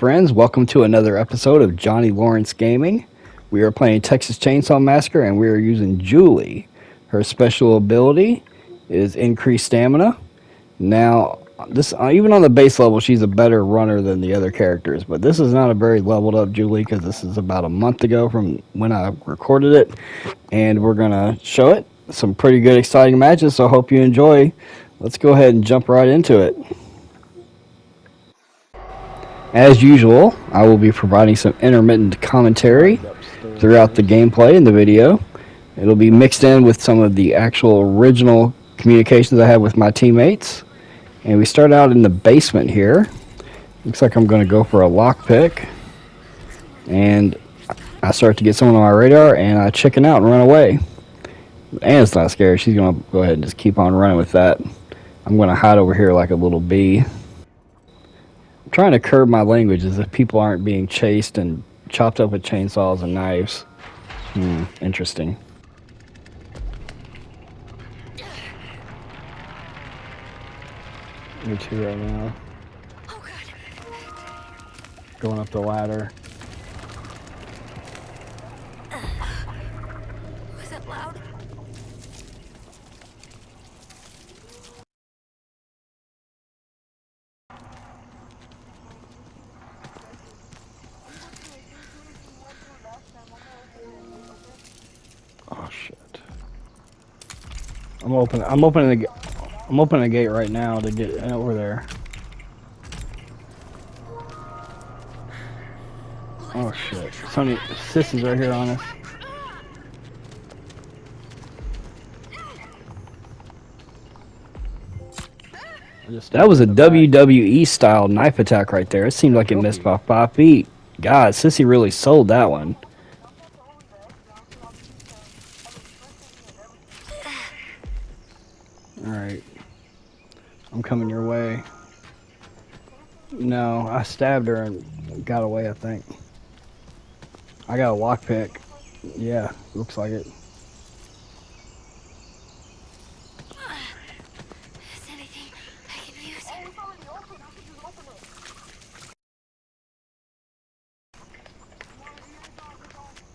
Friends. Welcome to another episode of Johnny Lawrence Gaming. We are playing Texas Chainsaw Massacre, and we are using Julie. Her special ability is increased stamina. Now, this uh, even on the base level, she's a better runner than the other characters. But this is not a very leveled up Julie because this is about a month ago from when I recorded it, and we're gonna show it. Some pretty good, exciting matches. So, I hope you enjoy. Let's go ahead and jump right into it. As usual, I will be providing some intermittent commentary throughout the gameplay in the video. It'll be mixed in with some of the actual original communications I had with my teammates. And we start out in the basement here. Looks like I'm going to go for a lockpick. And I start to get someone on my radar, and I chicken out and run away. Ana's not scared. She's going to go ahead and just keep on running with that. I'm going to hide over here like a little bee trying to curb my language is if people aren't being chased and chopped up with chainsaws and knives. Hmm, interesting. Me too right now. Oh. Going up the ladder. Was it loud? Oh shit. I'm open. I'm opening the. I'm opening the gate right now to get over there. Oh shit. Sonny, sis is right here on us. That was a WWE style knife attack right there. It seemed like it missed by five feet. God, Sissy really sold that one. I'm coming your way. No, I stabbed her and got away, I think. I got a lockpick. Yeah, looks like it.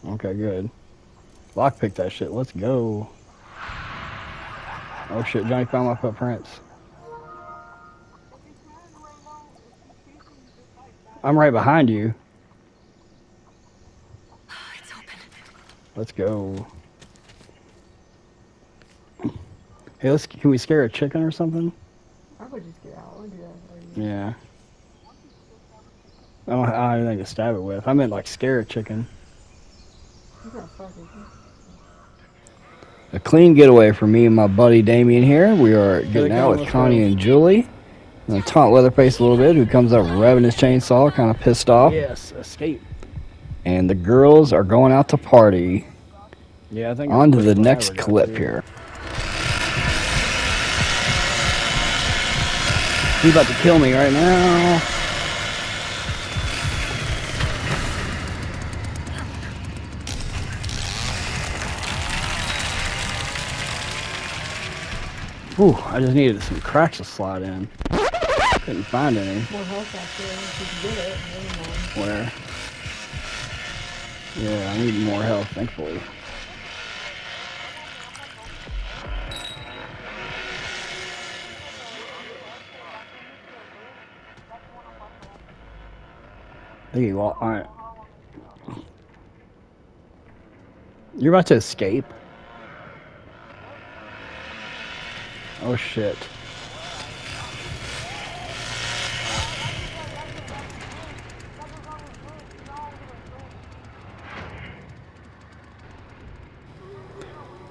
Okay, good. Lockpick that shit. Let's go. Oh shit, Johnny found my footprints. I'm right behind you. It's open. Let's go. Hey, let's can we scare a chicken or something? I would just get out and do that. Yeah. I don't, I don't have anything to stab it with. I meant like scare a chicken. He's not fucking. A clean getaway for me and my buddy Damien here. We are getting out with Connie and Julie. Gonna taunt Leatherface a little bit, who comes up revving his chainsaw, kind of pissed off. Yes, escape. And the girls are going out to party. Yeah, I think. On to the next glad we got clip to. here. He's about to kill me right now. Ooh, I just needed some cracks to slide in. Couldn't find any. More health out there. If you can get it. Where? Yeah, I need more health, thankfully. Think he wa- Alright. You're about to escape? Oh shit.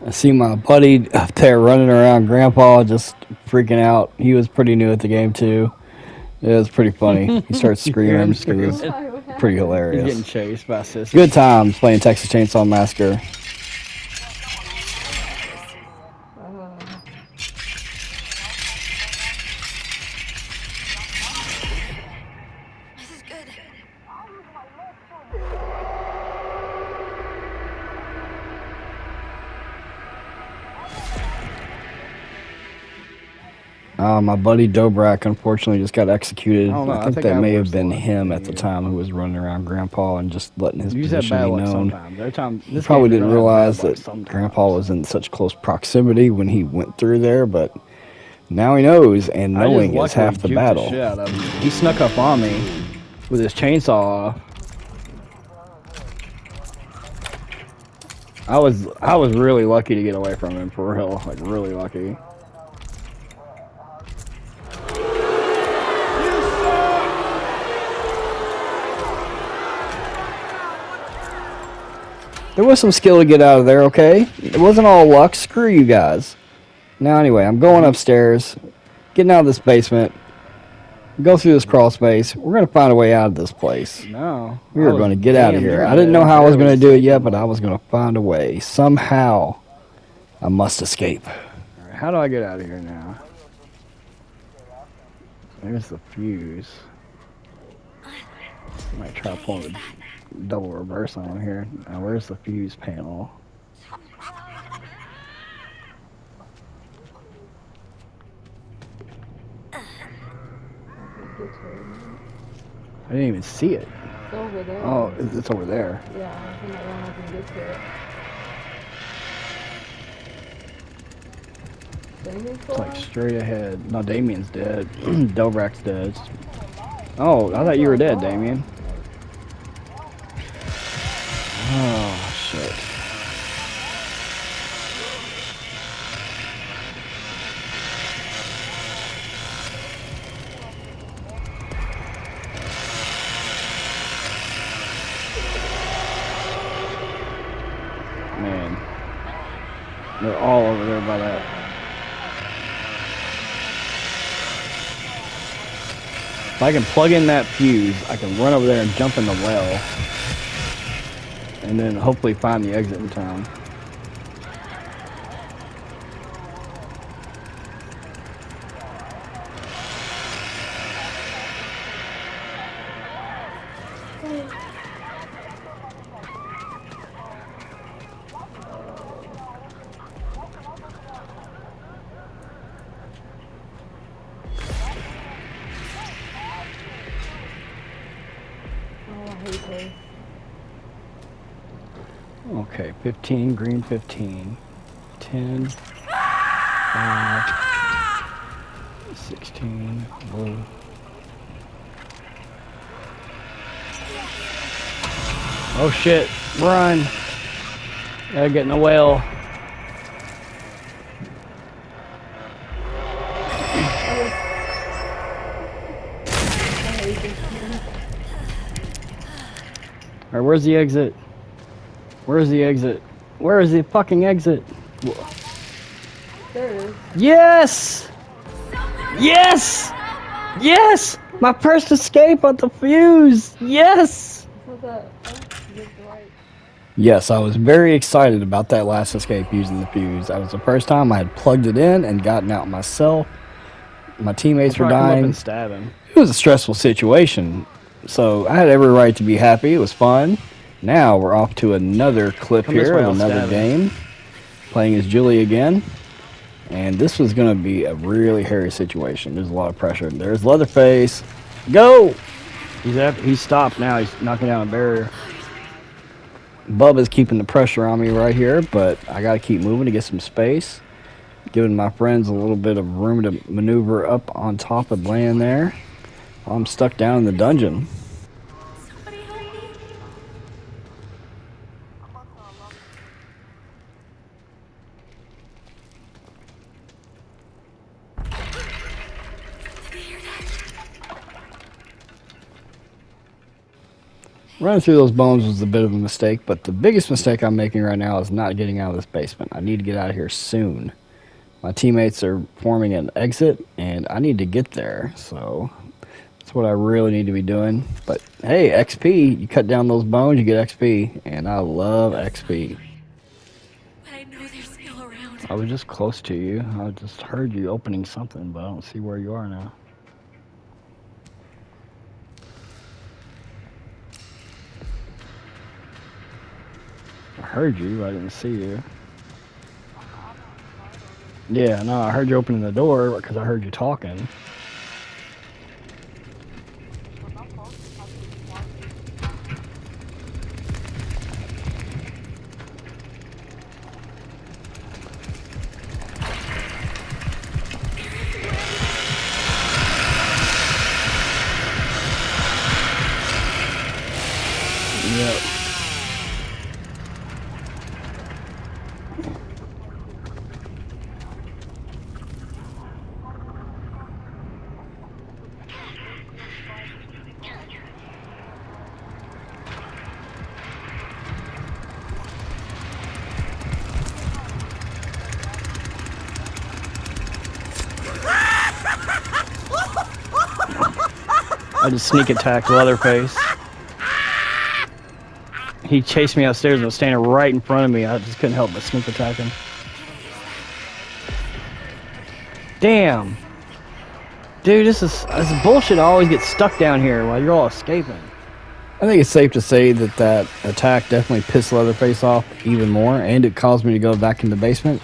I see my buddy up there running around, Grandpa just freaking out. He was pretty new at the game too. It was pretty funny. He starts screaming. him It was Why, what happened? pretty He's hilarious. getting chased by sis. Good times playing Texas Chainsaw Massacre. Buddy Dobrak unfortunately just got executed. I don't know, I I think think that I may have been him at the time who was running around Grandpa and just letting his You just position be known. sometimes. Time, this Probably didn't you're gonna have realize that sometimes. Grandpa was in such close proximity when he went through there, but now he knows, and knowing is half the battle. shit out of him. He snuck up on me with his chainsaw. I was I was really lucky to get away from him for real, like really lucky. There was some skill to get out of there, okay? It wasn't all luck. Screw you guys. Now, anyway, I'm going upstairs, getting out of this basement, go through this crawl space. We're going to find a way out of this place. No, We I are oh, going to get out of here. I didn't know how I was going to do it yet, but I was going to find a way. Somehow, I must escape. Alright, How do I get out of here now? There's the fuse. Might try pulling a double reverse on here. Now, where's the fuse panel? I didn't even see it. It's over there. Oh, it's over there. Yeah, I think I don't know if I can get to it. It's like straight ahead. No, Damien's dead. Dobrak's dead. Oh, I thought you were dead, Damien. Oh, shit. Man. They're all over there by that. If I can plug in that fuse, I can run over there and jump in the well. And then hopefully find the exit in time. Oh, I hate this. Okay, 15, green 15. 10, 5, 16, blue. Oh shit, run! Gotta get in the this. Alright, where's the exit? Where's the exit? Where is the fucking exit? There it is. Yes! Yes! Yes! My first escape on the fuse! Yes! What's that? You're right. Yes, I was very excited about that last escape using the fuse. That was the first time I had plugged it in and gotten out myself. My teammates were Try to come up dying. and stab. It was a stressful situation, so I had every right to be happy. It was fun. Now we're off to another clip Come here of another game, playing as Julie again. And this was going to be a really hairy situation. There's a lot of pressure. There's Leatherface. Go! He's at, he's stopped now. He's knocking down a barrier. Bubba's keeping the pressure on me right here, but I got to keep moving to get some space. Giving my friends a little bit of room to maneuver up on top of land there. I'm stuck down in the dungeon. Somebody help me. Did you hear that? Running through those bones was a bit of a mistake, but the biggest mistake I'm making right now is not getting out of this basement. I need to get out of here soon. My teammates are forming an exit, and I need to get there, so that's what I really need to be doing. But hey, XP, you cut down those bones, you get XP, and I love XP. I was just close to you. I just heard you opening something, but I don't see where you are now. I heard you, but I didn't see you. Yeah, no, I heard you opening the door because I heard you talking. Yep. Just sneak attack Leatherface. He chased me upstairs and was standing right in front of me. I just couldn't help but sneak attack him. Damn. Dude, this is this is bullshit. I always get stuck down here while you're all escaping. I think it's safe to say that that attack definitely pissed Leatherface off even more, and it caused me to go back in the basement.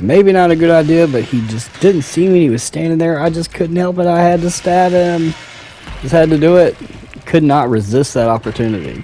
Maybe not a good idea, but he just didn't see me. He was standing there. I just couldn't help it. I had to stab him. Just had to do it. Could not resist that opportunity.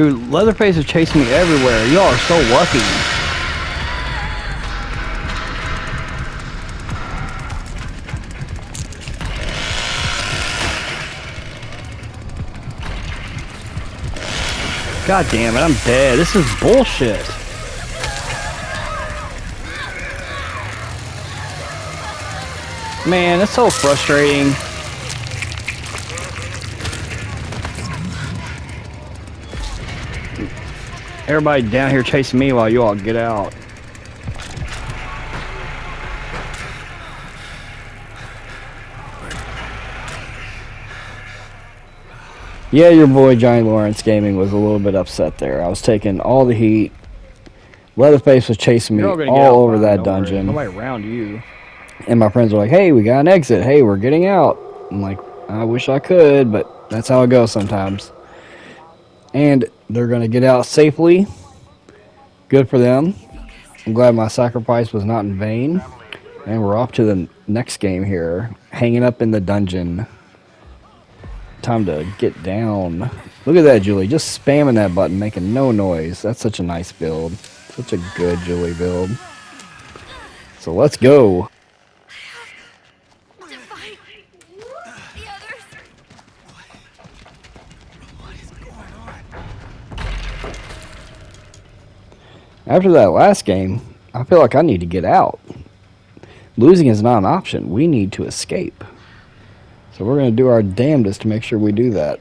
Dude, Leatherface is chasing me everywhere. Y'all are so lucky. God damn it, I'm dead. This is bullshit. Man, that's so frustrating. Everybody down here chasing me while you all get out. Yeah, your boy Johnny Lawrence Gaming was a little bit upset there. I was taking all the heat. Leatherface was chasing me all all, gonna get out over that dungeon. Nobody around you. And my friends were like, hey, we got an exit. Hey, we're getting out. I'm like, I wish I could, but that's how it goes sometimes. And they're going to get out safely. Good for them. I'm glad my sacrifice was not in vain. And we're off to the next game here. Hanging up in the dungeon. Time to get down. Look at that, Julie. Just spamming that button, making no noise. That's such a nice build. Such a good Julie build. So let's go. After that last game, I feel like I need to get out. Losing is not an option. We need to escape. So we're going to do our damnedest to make sure we do that.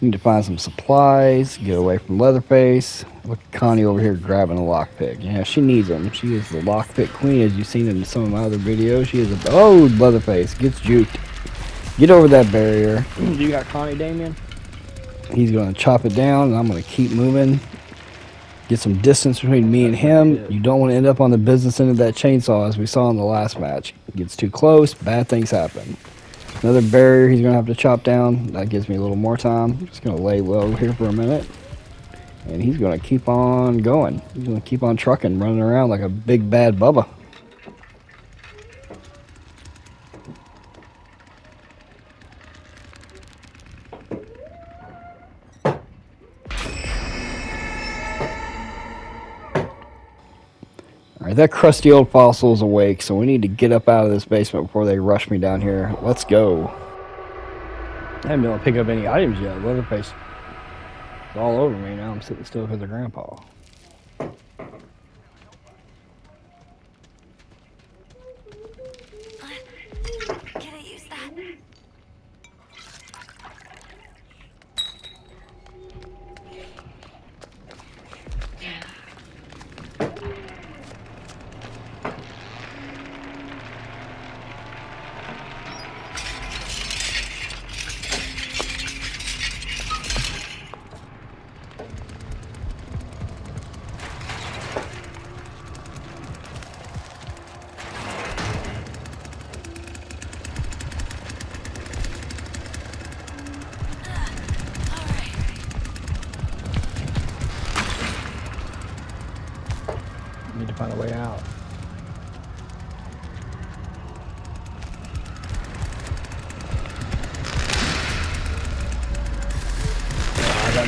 Need to find some supplies, get away from Leatherface. Look at Connie over here grabbing a lockpick. Yeah, she needs them. She is the lockpick queen, as you've seen in some of my other videos. She is a... Oh, Leatherface gets juked. Get over that barrier. you got Connie Damien? He's going to chop it down, and I'm going to keep moving. Get some distance between me and him. You don't want to end up on the business end of that chainsaw, as we saw in the last match. It gets too close, bad things happen. Another barrier he's going to have to chop down. That gives me a little more time. Just going to lay low here for a minute. And he's going to keep on going. He's going to keep on trucking, running around like a big bad Bubba. That crusty old fossil is awake, so we need to get up out of this basement before they rush me down here. Let's go. I haven't been able to pick up any items yet. Leatherface is all over me now. I'm sitting still because of Grandpa.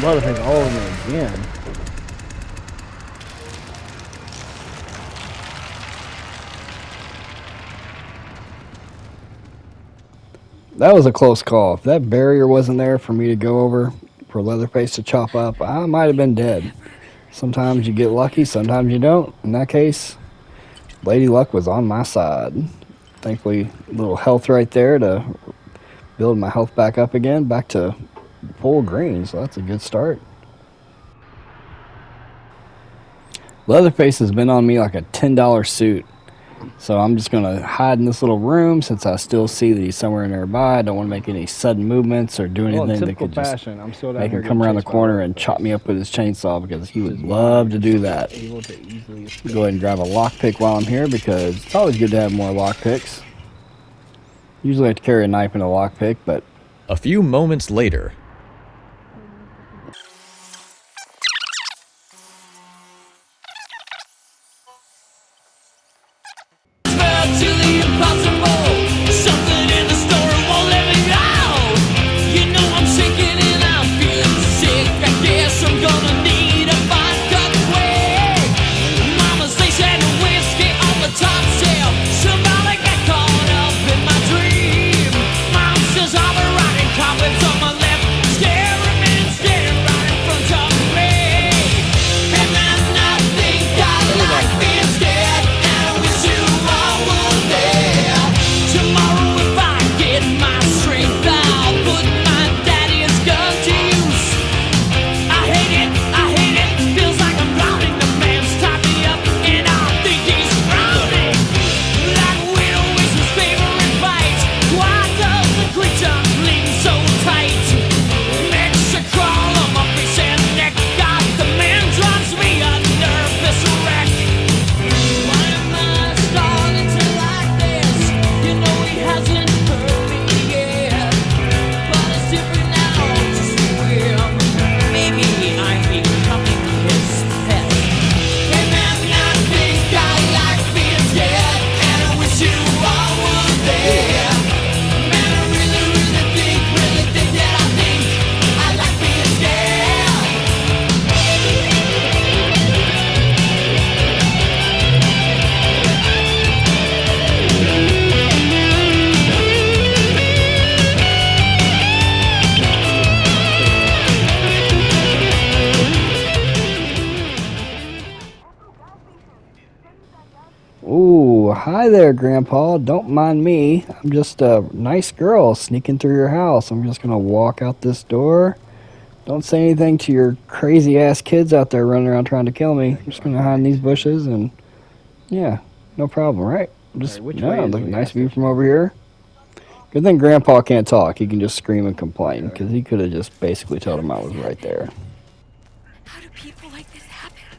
All over again. That was a close call. If that barrier wasn't there for me to go over for Leatherface to chop up, I might have been dead. Sometimes you get lucky, sometimes you don't. In that case, Lady Luck was on my side. Thankfully, a little health right there to build my health back up again, back to full green. So that's a good start. Leatherface has been on me like a $10 suit. So I'm just gonna hide in this little room since I still see that he's somewhere nearby. I don't want to make any sudden movements or do Well, anything that could just fashion, I'm still make him come around the corner and Leatherface. chop me up with his chainsaw because he would love to do that. Able to easily. Go ahead and grab a lockpick while I'm here because it's always good to have more lockpicks. Usually I have to carry a knife and a lockpick, but A few moments later, Ooh, hi there, Grandpa. Don't mind me. I'm just a nice girl sneaking through your house. I'm just gonna walk out this door. Don't say anything to your crazy ass kids out there running around trying to kill me. I'm just gonna hide in these bushes and yeah, no problem, right? Just Right, which no, way look nice view from over here. Good thing Grandpa can't talk. He can just scream and complain because he could have just basically told him I was right there. How do people like this happen?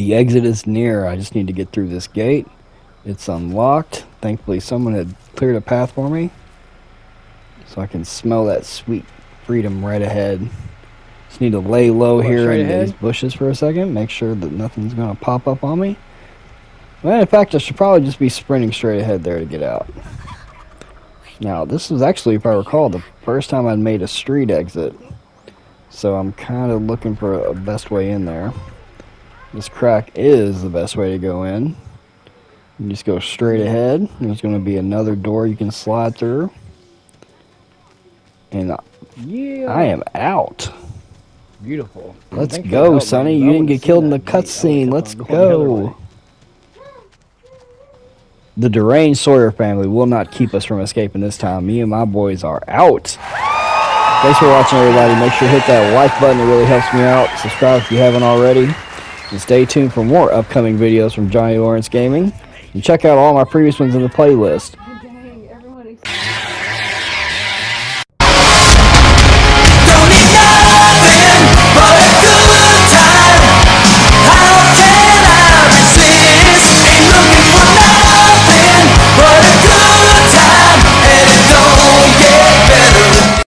The exit is near. I just need to get through this gate. It's unlocked. Thankfully, someone had cleared a path for me. So I can smell that sweet freedom right ahead. Just need to lay low What, here straight in ahead? these bushes for a second. Make sure that nothing's going to pop up on me. Well, in fact, I should probably just be sprinting straight ahead there to get out. Now, this was actually, if I recall, the first time I'd made a street exit. So I'm kind of looking for a best way in there. This crack is the best way to go in. You just go straight ahead. There's going to be another door you can slide through. And Yeah. I am out. Beautiful. Let's go, Sonny. You didn't get killed in the that gate. I would've cutscene. Let's go. The deranged Sawyer family will not keep us from escaping this time. Me and my boys are out. Thanks for watching, everybody. Make sure to hit that like button. It really helps me out. Subscribe if you haven't already. And stay tuned for more upcoming videos from Johnny Lawrence Gaming. And check out all my previous ones in the playlist.